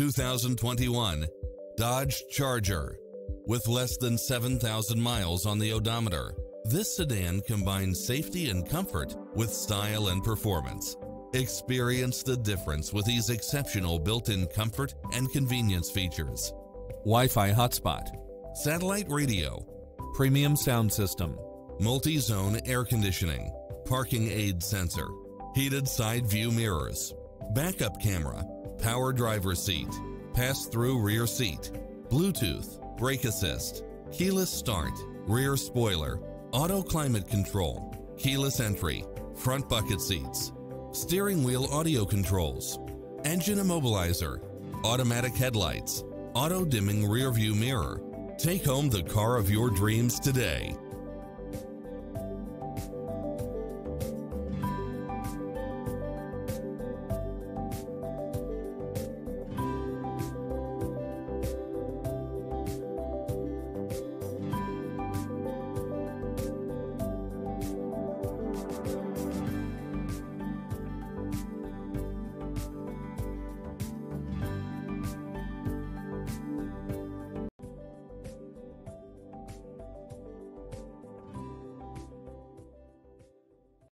2021 Dodge Charger. With less than 7,000 miles on the odometer, this sedan combines safety and comfort with style and performance. Experience the difference with these exceptional built-in comfort and convenience features. Wi-Fi hotspot, Satellite radio, premium sound system, multi-zone air conditioning, parking aid sensor, heated side view mirrors, backup camera, power driver seat, pass-through rear seat, Bluetooth, brake assist, keyless start, rear spoiler, auto climate control, keyless entry, front bucket seats, steering wheel audio controls, engine immobilizer, automatic headlights, auto dimming rear view mirror. Take home the car of your dreams today.